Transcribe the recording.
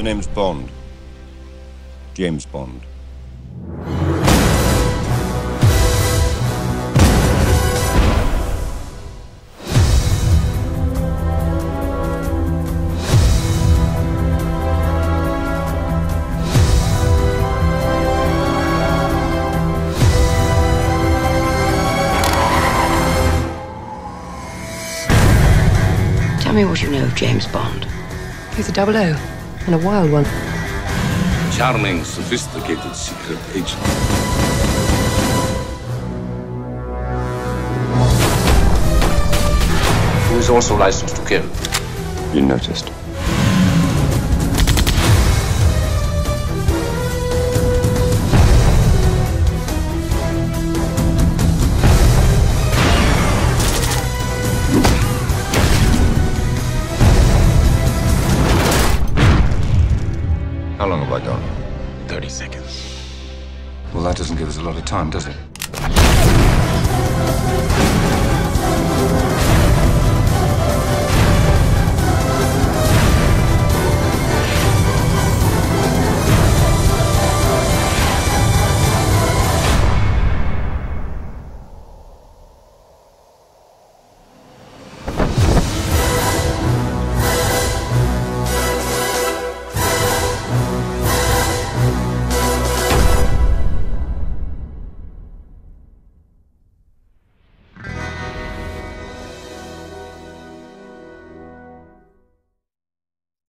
The name's Bond. James Bond. Tell me what you know of James Bond. He's a double O, and a wild one. Charming, sophisticated secret agent. Who is also licensed to kill. You noticed. How long have I got? 30 seconds. Well, that doesn't give us a lot of time, does it?